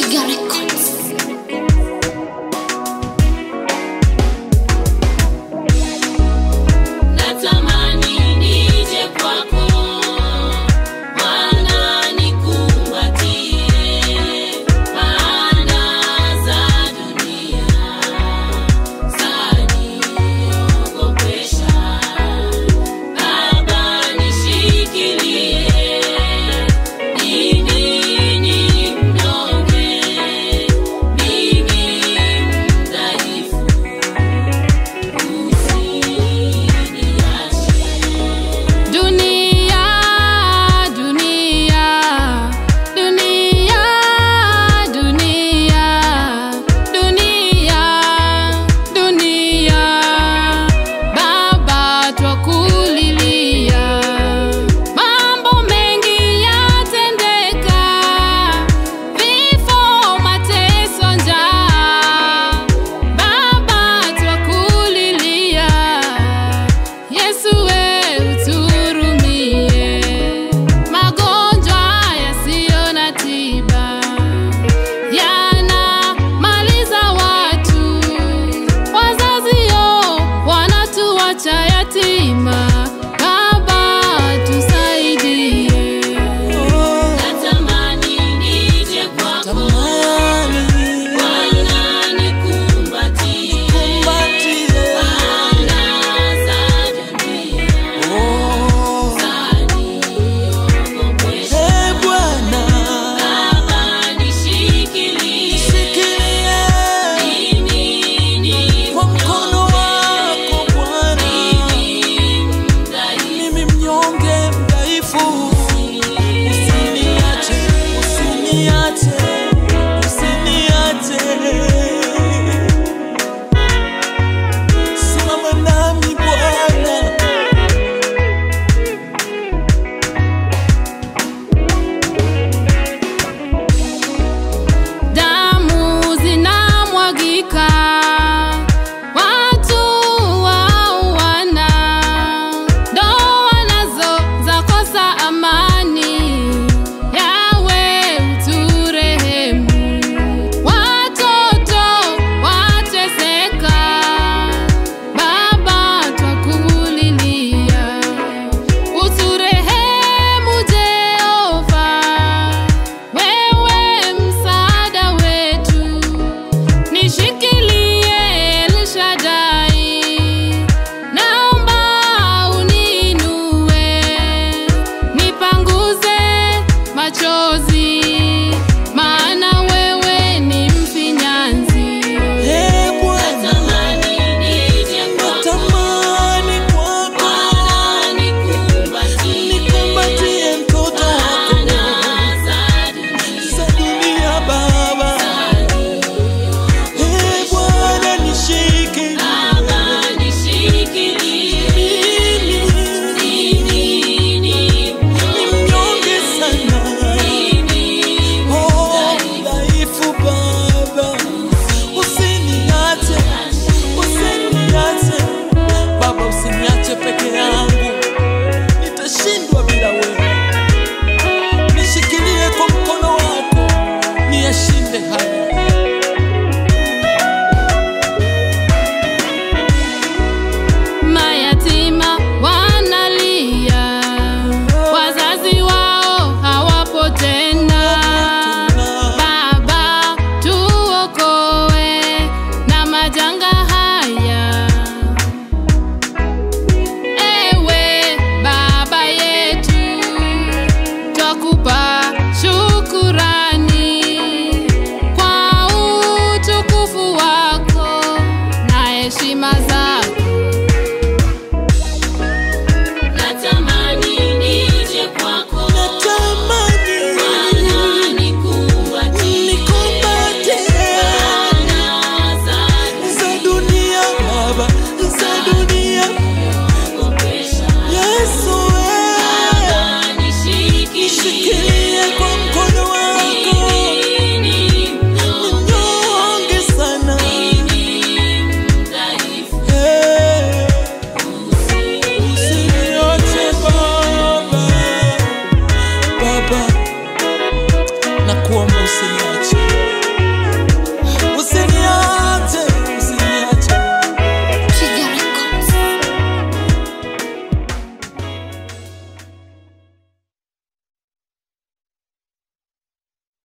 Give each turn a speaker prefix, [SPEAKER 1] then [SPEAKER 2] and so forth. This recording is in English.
[SPEAKER 1] cigarette